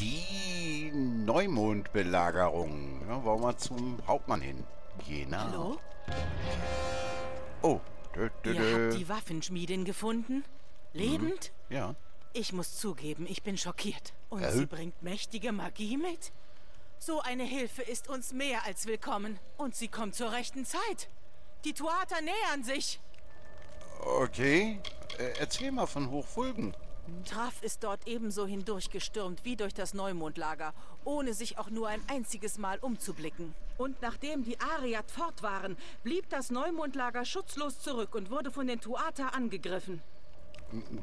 Die Neumondbelagerung. Ja, wollen wir zum Hauptmann hin? Genau. Hallo? Oh. Dö, dö, Ihr dö. habt die Waffenschmiedin gefunden? Lebend? Ja. Ich muss zugeben, ich bin schockiert. Und Äh? sie bringt mächtige Magie mit? So eine Hilfe ist uns mehr als willkommen. Und sie kommt zur rechten Zeit. Die Tuater nähern sich. Okay. Äh, erzähl mal von Hochfulgen. Traf ist dort ebenso hindurchgestürmt wie durch das Neumondlager, ohne sich auch nur ein einziges Mal umzublicken. Und nachdem die Ariat fort waren, blieb das Neumondlager schutzlos zurück und wurde von den Tuater angegriffen.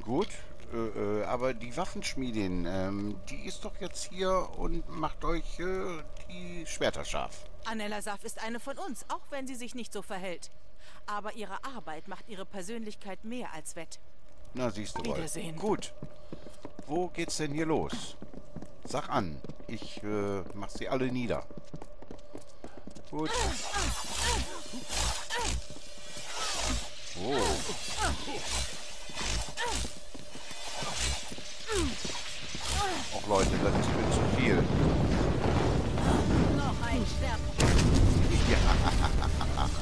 Gut. Äh, äh, aber die Waffenschmiedin, ähm, die ist doch jetzt hier und macht euch äh, die Schwerter scharf. Anella Saf ist eine von uns, auch wenn sie sich nicht so verhält. Aber ihre Arbeit macht ihre Persönlichkeit mehr als wett. Na, siehst du wohl. Gut. Wo geht's denn hier los? Sag an. Ich äh, mach sie alle nieder. Gut. Oh. Och Leute, das ist mir zu viel. Noch ein Schwerpunkt.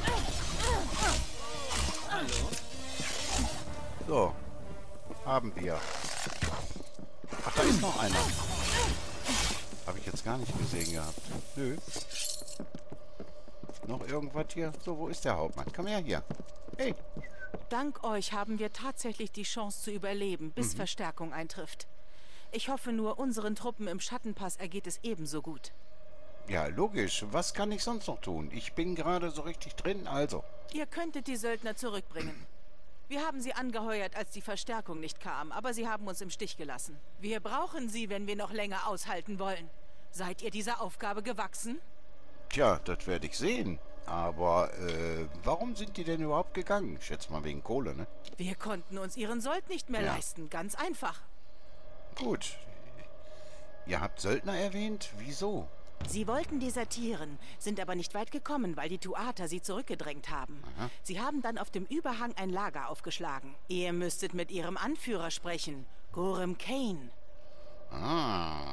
So. Haben wir. Ach, da ist noch einer. Habe ich jetzt gar nicht gesehen gehabt. Nö. Noch irgendwas hier? So, wo ist der Hauptmann? Komm her hier. Hey. Dank euch haben wir tatsächlich die Chance zu überleben, bis Verstärkung eintrifft. Ich hoffe nur, unseren Truppen im Schattenpass ergeht es ebenso gut. Ja, logisch. Was kann ich sonst noch tun? Ich bin gerade so richtig drin, also. Ihr könntet die Söldner zurückbringen. Wir haben sie angeheuert, als die Verstärkung nicht kam, aber sie haben uns im Stich gelassen. Wir brauchen sie, wenn wir noch länger aushalten wollen. Seid ihr dieser Aufgabe gewachsen? Tja, das werde ich sehen. Aber, äh, warum sind die denn überhaupt gegangen? Ich schätze mal wegen Kohle, ne? Wir konnten uns ihren Sold nicht mehr Ja. leisten, ganz einfach. Gut. Ihr habt Söldner erwähnt? Wieso? Sie wollten desertieren, sind aber nicht weit gekommen, weil die Tuater sie zurückgedrängt haben. Sie haben dann auf dem Überhang ein Lager aufgeschlagen. Ihr müsstet mit ihrem Anführer sprechen, Gorem Kane. Ah.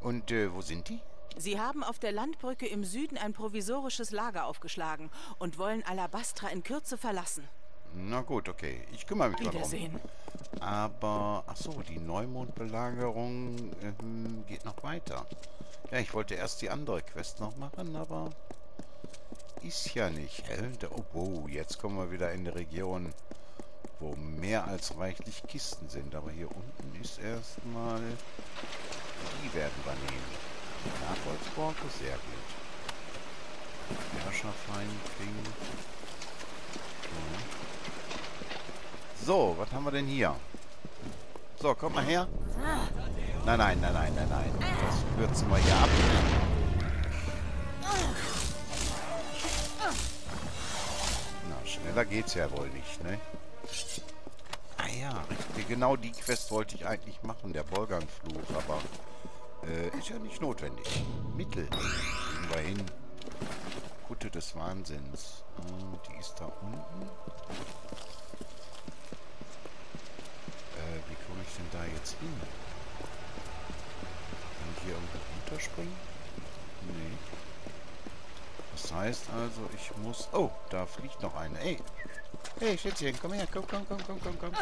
Und, äh, wo sind die? Sie haben auf der Landbrücke im Süden ein provisorisches Lager aufgeschlagen und wollen Alabastra in Kürze verlassen. Na gut, okay. Ich kümmere mich mal drum. Aber, ach so, die Neumondbelagerung ähm, geht noch weiter. Ja, ich wollte erst die andere Quest noch machen, aber ist ja nicht. Oh, wow, jetzt kommen wir wieder in eine Region, wo mehr als reichlich Kisten sind. Aber hier unten ist erstmal... Die werden wir nehmen. Ist sehr gut. Herrscherfeind, King. So, was haben wir denn hier? So, kommt mal her. Nein, nein, nein, nein, nein, nein. Das kürzen wir hier ab. Na, schneller geht's ja wohl nicht, ne? Ah ja, richtig. Genau die Quest wollte ich eigentlich machen, der Bolgernfluch, aber äh, ist ja nicht notwendig. Mittel. Kriegen wir hin. Kutte des Wahnsinns. Hm, die ist da unten. Wie komme ich denn da jetzt hin? Kann ich hier irgendwo runterspringen? Nee. Das heißt also, ich muss... Oh, da fliegt noch eine. Ey! Hey, Schätzchen, komm her. Komm, komm, komm, komm, komm, komm.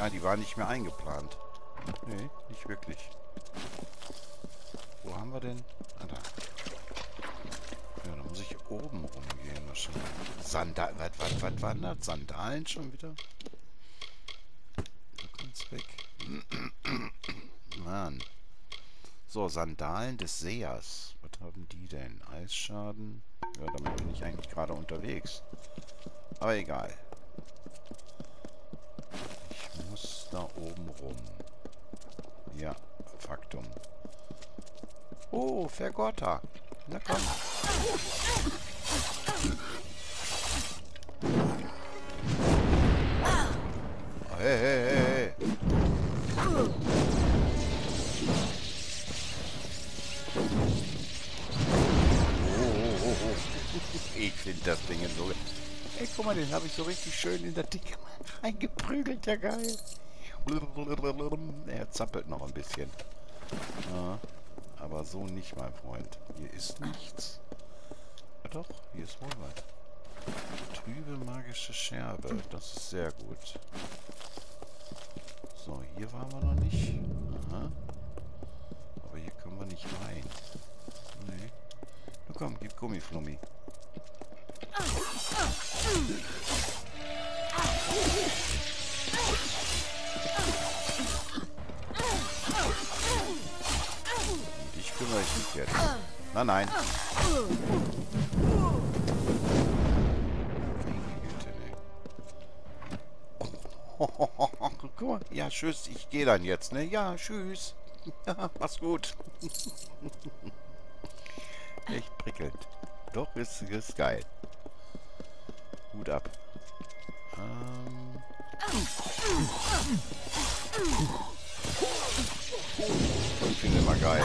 Ja, die war nicht mehr eingeplant. Nee, nicht wirklich. Wo haben wir denn? Ah, da. Ja, da muss ich oben rumgehen wahrscheinlich. Sandalen, was, was, was das? Sandalen schon wieder? Da kommt's weg. Mann. So, Sandalen des Sehers. Was haben die denn? Eisschaden? Ja, damit bin ich eigentlich gerade unterwegs. Aber egal muss da oben rum. Ja, Faktum. Oh, Vergotta. Na komm. Hey, hey, hey, Oh, oh, oh, oh. Ich finde das Ding so. Ey, guck mal, den habe ich so richtig schön in der Dicke reingeprügelt. Ja, geil. Er zappelt noch ein bisschen. Ja, aber so nicht, mein Freund. Hier ist nichts. Ja doch, hier ist wohl was. Trübe magische Scherbe. Das ist sehr gut. So, hier waren wir noch nicht. Aha. Aber hier können wir nicht rein. Nee. Na komm, gib Gummiflummi. Dich kümmere ich mich jetzt. Nein, nein. Guck mal. Ja, tschüss. Ich gehe dann jetzt, ne? Ja, tschüss. Ja, mach's gut. Echt prickelnd. Doch, ist, ist geil. Hut ab. Ähm. Ich finde immer geil.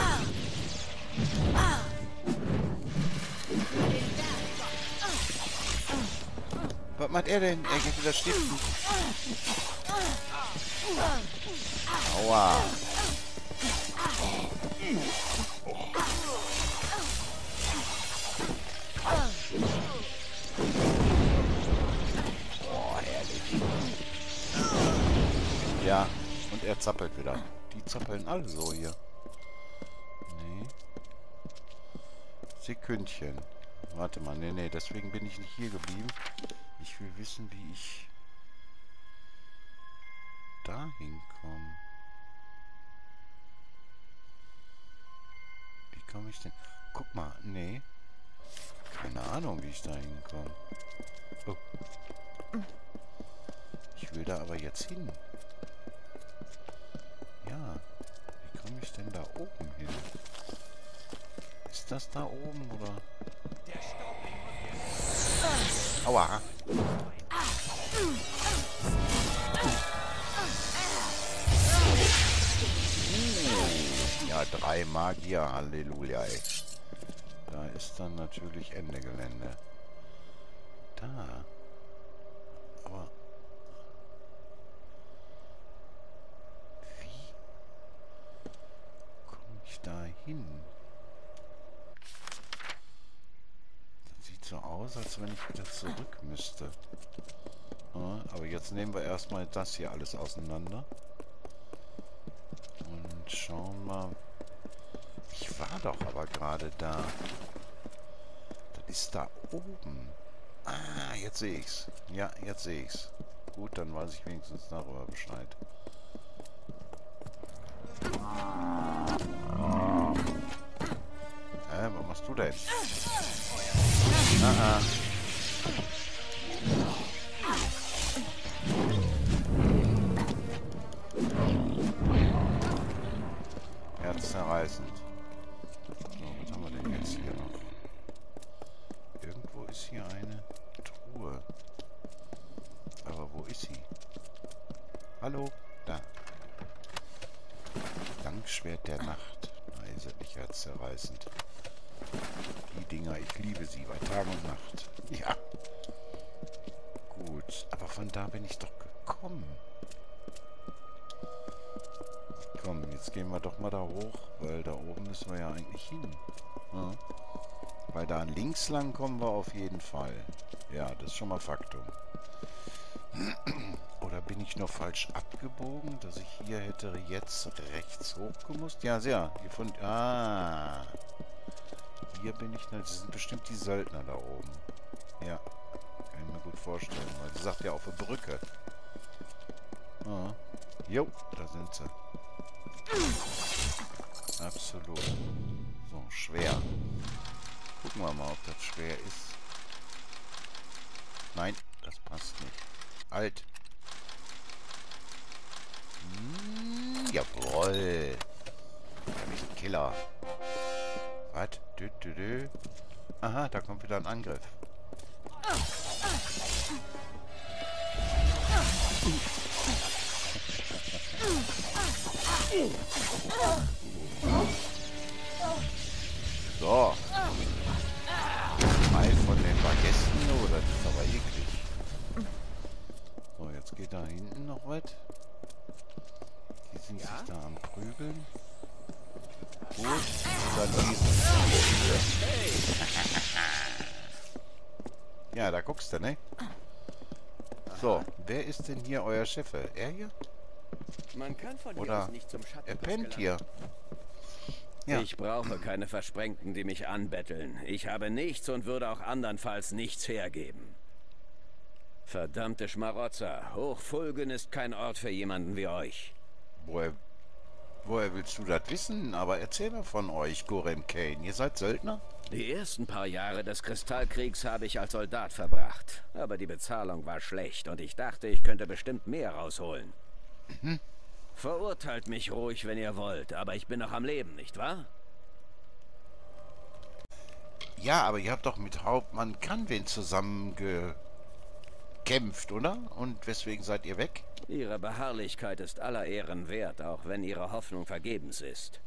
Was macht er denn? Er geht wieder stiften. Aua. Er zappelt wieder. Die zappeln alle so hier. Nee. Sekündchen. Warte mal, nee, nee, deswegen bin ich nicht hier geblieben. Ich will wissen, wie ich da hinkomme. Wie komme ich denn... Guck mal, nee. Keine Ahnung, wie ich da hinkomme. Oh. Ich will da aber jetzt hin. Ja. Wie komme ich denn da oben hin? Ist das da oben, oder? Aua. Ja, drei Magier, Halleluja, ey. Da ist dann natürlich Ende Gelände. Da. Aber... Wie komme ich da hin? Das sieht so aus, als wenn ich wieder zurück müsste. Aber jetzt nehmen wir erstmal das hier alles auseinander. Und schauen mal, ich war doch aber gerade da. Das ist da oben. Ah, jetzt sehe ich's. Ja, jetzt sehe ich's. Gut, dann weiß ich wenigstens darüber Bescheid. Hä, was machst du denn? Aha. Herzzerreißend. Lang kommen wir auf jeden Fall. Ja, das ist schon mal Faktum. Oder bin ich noch falsch abgebogen, dass ich hier hätte jetzt rechts hochgemusst? Ja, sehr. Hier von... Ah. Hier bin ich... Das sind bestimmt die Söldner da oben. Ja. Kann ich mir gut vorstellen. Weil sie sagt ja auf der Brücke. Ah. Jo, da sind sie. Absolut. So, schwer. Gucken wir mal, ob das schwer ist. Nein, das passt nicht. Alt. Hm, jawoll. Da ist ein Killer. Was? Dü, dü, dü. Aha, da kommt wieder ein Angriff. So. Ist denn hier euer Chef? Er hier? Man kann von Oder hier aus nicht zum Schatten Er pennt hier. Ja. Ich brauche keine Versprengten, die mich anbetteln. Ich habe nichts und würde auch andernfalls nichts hergeben. Verdammte Schmarotzer. Hochfulgen ist kein Ort für jemanden wie euch. Woher, woher willst du das wissen? Aber erzähl mal von euch, Gorem Kane. Ihr seid Söldner? Die ersten paar Jahre des Kristallkriegs habe ich als Soldat verbracht. Aber die Bezahlung war schlecht und ich dachte, ich könnte bestimmt mehr rausholen. Verurteilt mich ruhig, wenn ihr wollt, aber ich bin noch am Leben, nicht wahr? Ja, aber ihr habt doch mit Hauptmann Canwin zusammen gekämpft, oder? Und weswegen seid ihr weg? Ihre Beharrlichkeit ist aller Ehren wert, auch wenn ihre Hoffnung vergebens ist.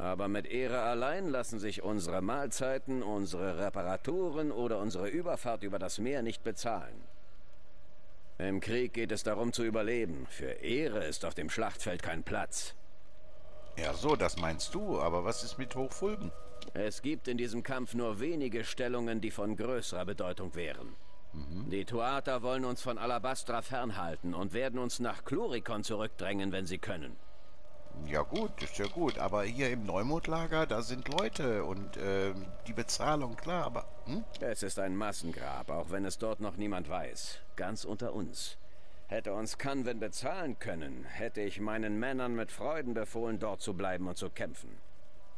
Aber mit Ehre allein lassen sich unsere Mahlzeiten, unsere Reparaturen oder unsere Überfahrt über das Meer nicht bezahlen. Im Krieg geht es darum zu überleben. Für Ehre ist auf dem Schlachtfeld kein Platz. Ja, so, das meinst du. Aber was ist mit Hochfulgen? Es gibt in diesem Kampf nur wenige Stellungen, die von größerer Bedeutung wären. Die Tuater wollen uns von Alabastra fernhalten und werden uns nach Klurikon zurückdrängen, wenn sie können. Ja gut, ist ja gut. Aber hier im Neumondlager, da sind Leute und ähm, die Bezahlung, klar, aber... Hm? Es ist ein Massengrab, auch wenn es dort noch niemand weiß. Ganz unter uns. Hätte uns Canven bezahlen können, hätte ich meinen Männern mit Freuden befohlen, dort zu bleiben und zu kämpfen.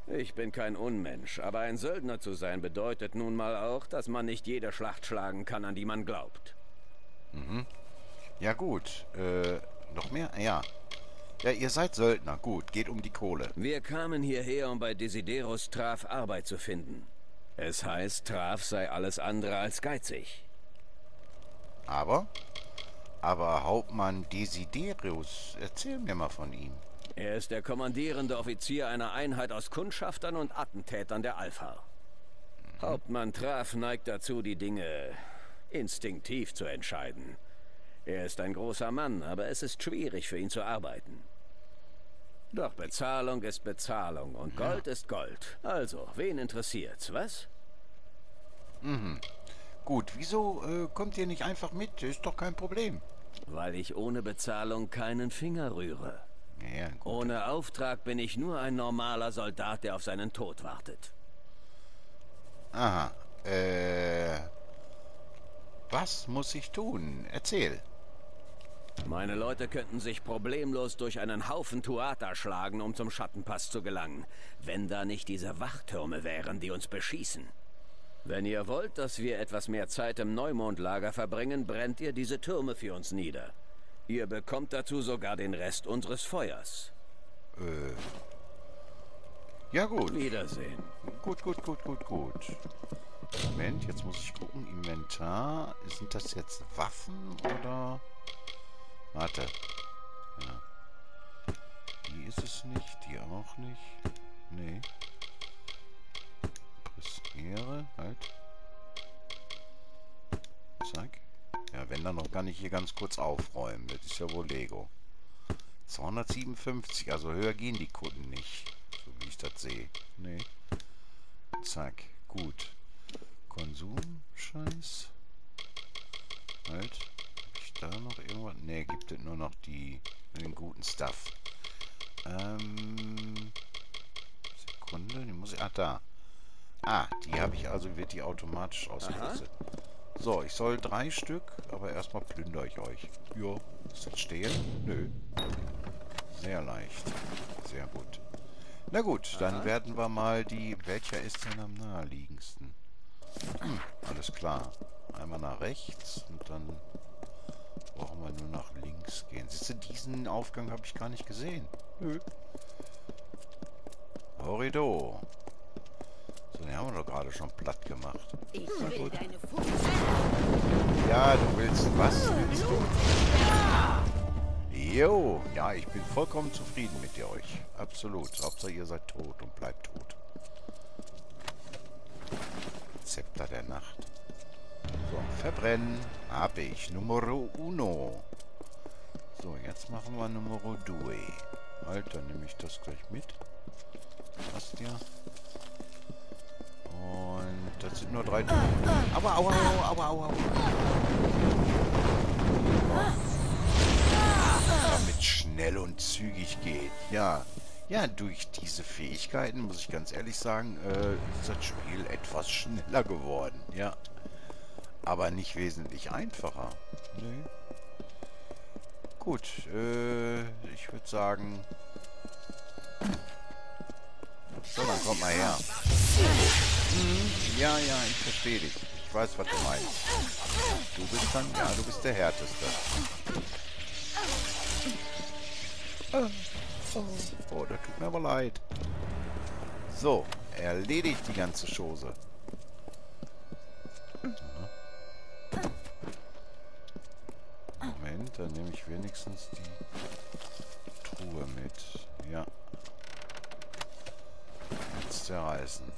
Ich bin kein Unmensch, aber ein Söldner zu sein bedeutet nun mal auch, dass man nicht jede Schlacht schlagen kann, an die man glaubt. Ja gut, äh, noch mehr? Ja. Ja, ihr seid Söldner. Gut, geht um die Kohle. Wir kamen hierher, um bei Desideros Traf Arbeit zu finden. Es heißt, Traf sei alles andere als geizig. Aber? Aber Hauptmann Desiderius, erzähl mir mal von ihm. Er ist der kommandierende Offizier einer Einheit aus Kundschaftern und Attentätern der Alpha. Hauptmann Traf neigt dazu, die Dinge instinktiv zu entscheiden. Er ist ein großer Mann, aber es ist schwierig für ihn zu arbeiten. Doch Bezahlung ist Bezahlung und Gold ist Gold. Also, wen interessiert's, was? Gut, wieso äh, kommt ihr nicht einfach mit? Ist doch kein Problem. Weil ich ohne Bezahlung keinen Finger rühre. Ja. Ohne Auftrag bin ich nur ein normaler Soldat, der auf seinen Tod wartet. Aha. Äh. Was muss ich tun? Erzähl. Meine Leute könnten sich problemlos durch einen Haufen Tuata schlagen, um zum Schattenpass zu gelangen, wenn da nicht diese Wachtürme wären, die uns beschießen. Wenn ihr wollt, dass wir etwas mehr Zeit im Neumondlager verbringen, brennt ihr diese Türme für uns nieder. Ihr bekommt dazu sogar den Rest unseres Feuers. Äh. Ja, gut. Wiedersehen. Gut, gut, gut, gut, gut. Moment, jetzt muss ich gucken. Inventar. Sind das jetzt Waffen oder... Warte. Ja. Die ist es nicht. Die auch nicht. Nee. Prismiere. Halt. Zack. Ja, wenn dann noch kann ich hier ganz kurz aufräumen. Das ist ja wohl Lego. 257. Also höher gehen die Kunden nicht. So wie ich das sehe. Nee. Zack. Gut. Konsumscheiß. Halt. Da noch irgendwas? Ne, gibt es nur noch die den guten Stuff. Ähm. Sekunde, die muss ich. Ach da. Ah, die habe ich also, wird die automatisch ausgerüstet. So, ich soll drei Stück, aber erstmal plündere ich euch. Jo, ist das stehen? Nö. Sehr leicht. Sehr gut. Na gut, dann werden wir mal die... Welcher ist denn am naheliegendsten? Alles klar. Einmal nach rechts und dann brauchen wir nur nach links gehen. Siehst du, diesen Aufgang habe ich gar nicht gesehen. Nö. Horrido. So, den haben wir doch gerade schon platt gemacht. Ich Na will gut. Ja, du willst was? Willst du? Jo, ja, ich bin vollkommen zufrieden mit dir euch. Absolut. Hauptsache ihr seid tot und bleibt tot. Zepter der Nacht. So, verbrennen. Habe ich. Numero uno. So, jetzt machen wir Numero due. Alter, nehme ich das gleich mit. Passt ja. Und das sind nur drei... Aua, aua, aua, aua, aua. Damit schnell und zügig geht. Ja. Ja, durch diese Fähigkeiten, muss ich ganz ehrlich sagen, äh, ist das Spiel etwas schneller geworden. Ja. Aber nicht wesentlich einfacher. Nee. Gut, äh, ich würde sagen... So, dann kommt mal her. Mhm, ja, ja, ich verstehe dich. Ich weiß, was du meinst. Du bist dann... Ja, du bist der Härteste. Oh, oh, das tut mir aber leid. So, erledigt die ganze Chose. Dann nehme ich wenigstens die Truhe mit. Ja. Jetzt zerreißend.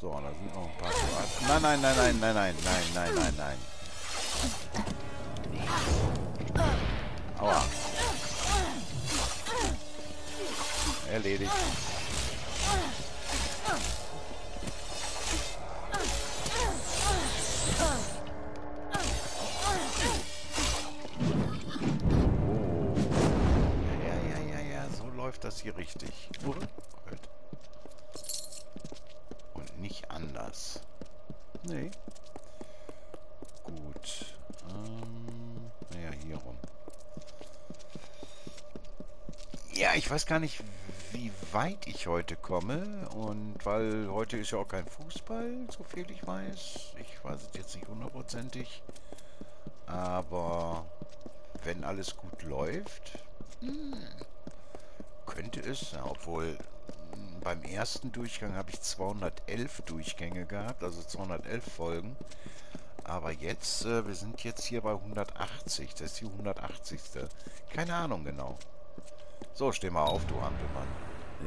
So, da sind noch ein paar Tomaten. Nein, nein, nein, nein, nein, nein, nein, nein, nein, nein. Aua. Erledigt. Läuft das hier richtig. Halt. Und nicht anders. Nee. Gut. Ähm, naja, hier rum. Ja, ich weiß gar nicht, wie weit ich heute komme. Und weil heute ist ja auch kein Fußball, so viel ich weiß. Ich weiß es jetzt nicht hundertprozentig. Aber wenn alles gut läuft, hm, könnte es, ja, obwohl hm, beim ersten Durchgang habe ich 211 Durchgänge gehabt, also 211 Folgen. Aber jetzt, äh, wir sind jetzt hier bei 180. Das ist die 180. Keine Ahnung genau. So, steh mal auf, du Hampelmann.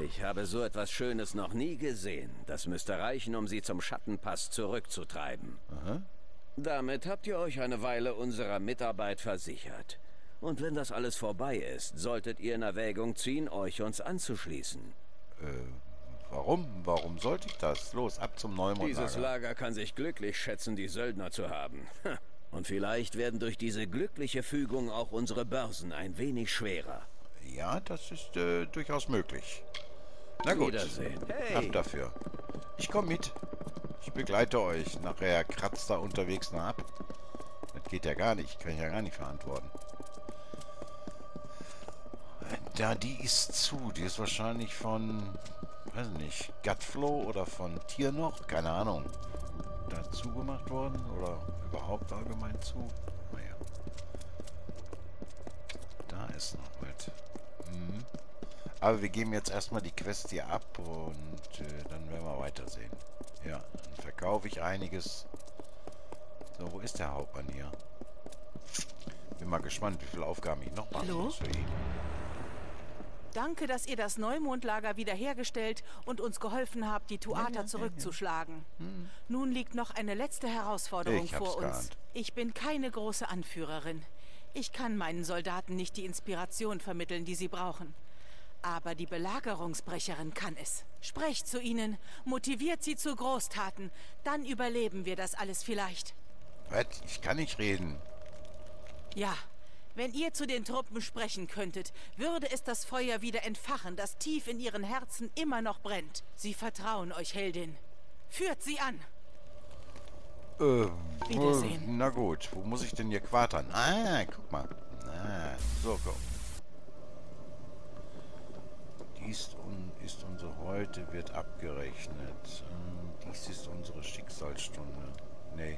Ich habe so etwas Schönes noch nie gesehen. Das müsste reichen, um sie zum Schattenpass zurückzutreiben. Aha. Damit habt ihr euch eine Weile unserer Mitarbeit versichert. Und wenn das alles vorbei ist, solltet ihr in Erwägung ziehen, euch uns anzuschließen. Äh, warum? Warum sollte ich das? Los, ab zum Neumond. Dieses Lager kann sich glücklich schätzen, die Söldner zu haben. Und vielleicht werden durch diese glückliche Fügung auch unsere Börsen ein wenig schwerer. Ja, das ist äh, durchaus möglich. Na gut. Hey. ab dafür. Ich komme mit. Ich begleite euch. Nachher kratzt da unterwegs noch ab. Das geht ja gar nicht. Kann ich ja gar nicht verantworten. Da, die ist zu. Die ist wahrscheinlich von, weiß nicht, Gutflow oder von Tier noch. Keine Ahnung. Da zugemacht worden oder überhaupt allgemein zu. Naja. Da ist noch was. Mhm. Aber wir geben jetzt erstmal die Quest hier ab und äh, dann werden wir weitersehen. Ja, dann verkaufe ich einiges. So, wo ist der Hauptmann hier? Bin mal gespannt, wie viele Aufgaben ich noch machen Hallo? muss für ihn. Danke, dass ihr das Neumondlager wiederhergestellt und uns geholfen habt, die Tuata Ja, ja, ja, zurückzuschlagen. Nun liegt noch eine letzte Herausforderung Ich vor uns. geahnt. Ich bin keine große Anführerin. Ich kann meinen Soldaten nicht die Inspiration vermitteln, die sie brauchen. Aber die Belagerungsbrecherin kann es. Sprecht zu ihnen, motiviert sie zu Großtaten. Dann überleben wir das alles vielleicht. Was? Ich kann nicht reden. Ja, wenn ihr zu den Truppen sprechen könntet, würde es das Feuer wieder entfachen, das tief in ihren Herzen immer noch brennt. Sie vertrauen euch, Heldin. Führt sie an. Äh, Wiedersehen. wo- Na gut, wo muss ich denn hier quatern? Ah, guck mal. Ah, so, komm. Dies ist unsere heute, wird abgerechnet. Hm, Dies ist unsere Schicksalsstunde. Nee.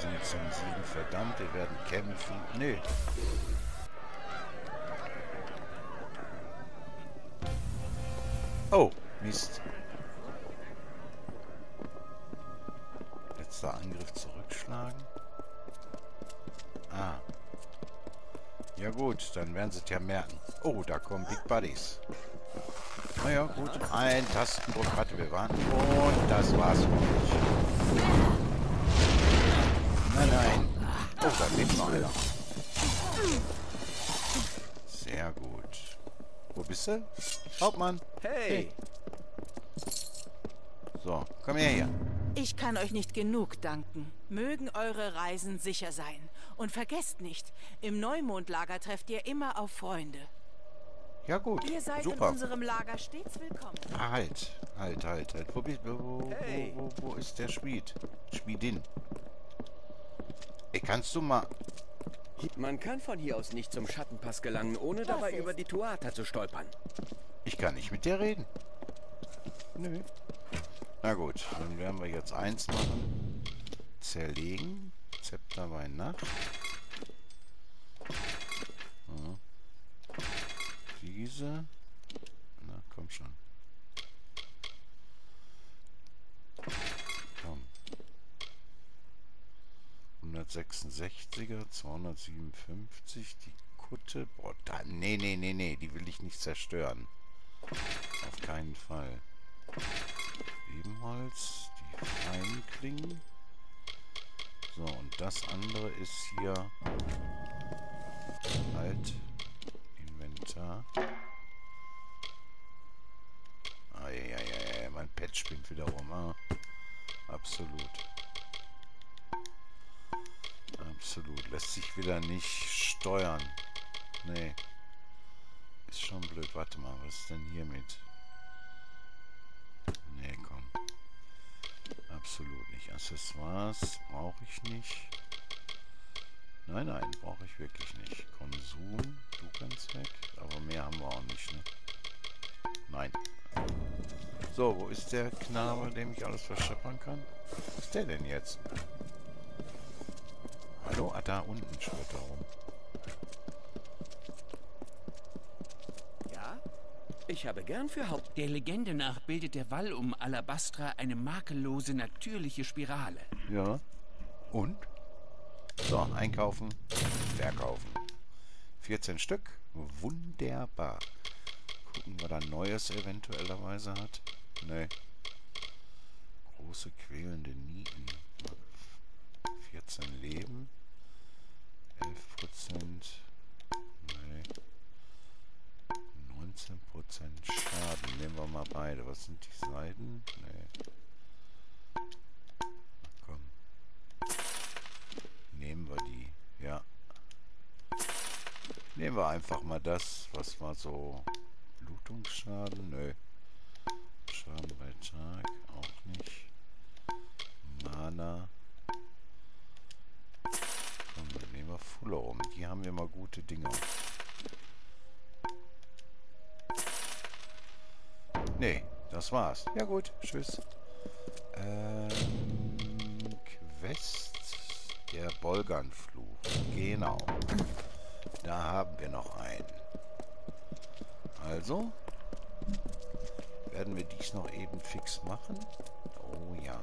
Sind zum Siegen verdammt, wir werden kämpfen. Nee. Oh, Mist. Letzter Angriff zurückschlagen. Ah. Ja gut, dann werden sie es ja merken. Oh, da kommen Big Buddies. Naja, gut. Ein Tastendruck hatte wir warten. Und das war's für euch. schneller. Sehr gut. Wo bist du? Hauptmann. Hey! So, komm her hier. Ich kann euch nicht genug danken. Mögen eure Reisen sicher sein. Und vergesst nicht, im Neumondlager trefft ihr immer auf Freunde. Ja gut, Ihr seid super. in unserem Lager stets willkommen. Halt, halt, halt, halt. Wo, bist- wo, Hey. wo, wo, wo ist der Schmied? Schmiedin. Ey, kannst du mal... Man kann von hier aus nicht zum Schattenpass gelangen, ohne dabei über die Tuata zu stolpern. Ich kann nicht mit dir reden. Nö. Na gut, dann werden wir jetzt eins machen. Zerlegen. Zepter bei Nacht. Diese. Na, komm schon. Komm. 166er, 257, die Kutte. Boah, da, nee, nee, nee, nee, die will ich nicht zerstören. Auf keinen Fall. Ebenholz, die feinen Klingen. So, und das andere ist hier halt Inventar. Eieiei, mein Pad spinnt wieder rum. Ah. Absolut. Absolut. Lässt sich wieder nicht steuern. Nee. Ist schon blöd. Warte mal, was ist denn hier mit? Nee, komm. Absolut nicht. Accessoires brauche ich nicht. Nein, nein, brauche ich wirklich nicht. Konsum, du kannst weg. Aber mehr haben wir auch nicht, ne? Nein. So, wo ist der Knabe, dem ich alles verscheppern kann? Was ist der denn jetzt? Hallo? Ah, da unten schwirrt er rum. Ja? Ich habe gern für Haupt... Der Legende nach bildet der Wall um Alabastra eine makellose, natürliche Spirale. Ja. Und? So, einkaufen, verkaufen. 14 Stück. Wunderbar. Gucken, was er Neues eventuellerweise hat. Nee. Große quälende Nieten. 14 Leben. 11 Prozent. Nee. 19 Prozent Schaden. Nehmen wir mal beide. Was sind die Seiten? Nee. Komm. Nehmen wir die. Ja. Nehmen wir einfach mal das, was war so. Blutungsschaden? Nö. Schaden bei Tag auch nicht. Mana. Wir Fuller um. Die haben immer gute Dinger. Nee, das war's. Ja gut, tschüss. Ähm, Quest, der Bolganfluch. Genau. Da haben wir noch einen. Also, werden wir dies noch eben fix machen. Oh ja.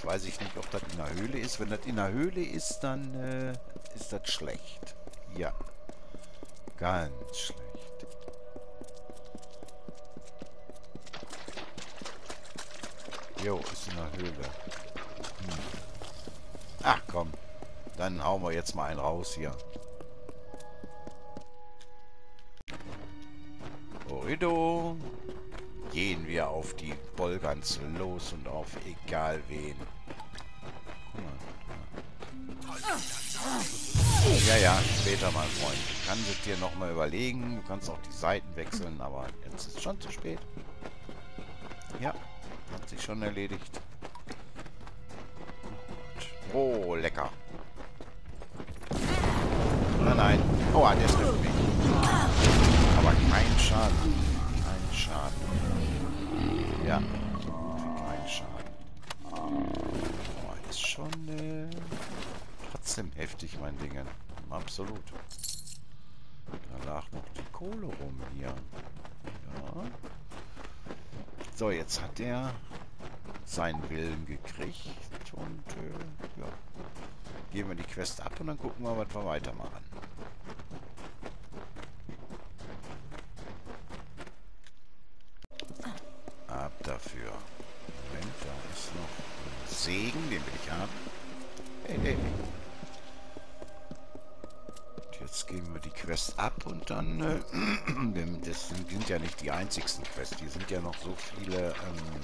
Jetzt weiß ich nicht, ob das in der Höhle ist. Wenn das in der Höhle ist, dann äh, ist das schlecht. Ja. Ganz schlecht. Jo, ist in der Höhle. Hm. Ach komm. Dann hauen wir jetzt mal einen raus hier. Horido. Gehen wir auf die Bolgans los und auf egal wen. Guck mal. Ja, ja, später mal, Freund. Du kannst es dir nochmal überlegen. Du kannst auch die Seiten wechseln, aber jetzt ist schon zu spät. Ja, hat sich schon erledigt. Oh, lecker. Nein, nein. Oh, der trifft mich. Aber kein Schaden. Ja. Kein Schaden. Ist schon äh, trotzdem heftig, mein Dingen. Absolut. Da lag noch die Kohle rum hier. Ja. So, jetzt hat er seinen Willen gekriegt und äh, ja. Geben wir die Quest ab und dann gucken wir, was wir weitermachen. Ab dafür. Moment, da ist noch ein Segen, den will ich haben. Hey, hey, hey. Quest ab und dann, äh, das sind ja nicht die einzigsten Quests, die sind ja noch so viele ähm,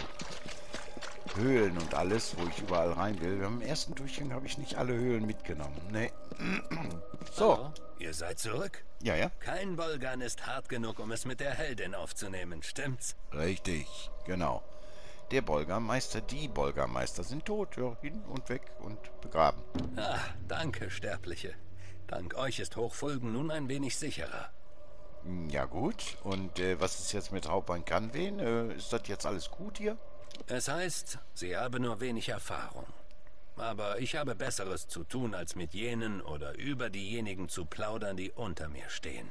Höhlen und alles, wo ich überall rein will. Beim ersten Durchgang habe ich nicht alle Höhlen mitgenommen. Nee. so. Hallo? Ihr seid zurück? Ja, ja. Kein Bolgan ist hart genug, um es mit der Heldin aufzunehmen, stimmt's? Richtig, genau. Der Bolgermeister, die Bolgermeister sind tot, ja, hin und weg und begraben. Ah, danke, Sterbliche. Dank euch ist Hochfulgen nun ein wenig sicherer. Ja gut, und äh, was ist jetzt mit Hauptmann Kanwen? Äh, ist das jetzt alles gut hier? Es heißt, sie habe nur wenig Erfahrung. Aber ich habe Besseres zu tun, als mit jenen oder über diejenigen zu plaudern, die unter mir stehen.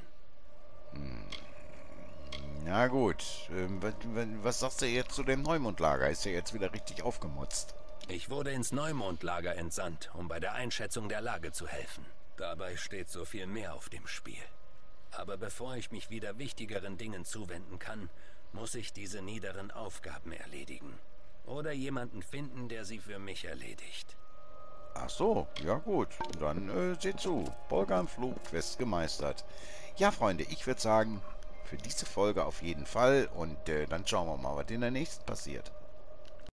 Na gut, ähm, was, was sagst du jetzt zu dem Neumondlager? Ist ja jetzt wieder richtig aufgemutzt. Ich wurde ins Neumondlager entsandt, um bei der Einschätzung der Lage zu helfen. Dabei steht so viel mehr auf dem Spiel. Aber bevor ich mich wieder wichtigeren Dingen zuwenden kann, muss ich diese niederen Aufgaben erledigen. Oder jemanden finden, der sie für mich erledigt. Ach so, ja gut. Dann äh, seht zu. Bolgan Flugquest gemeistert. Ja, Freunde, ich würde sagen, für diese Folge auf jeden Fall. Und äh, dann schauen wir mal, was in der nächsten passiert.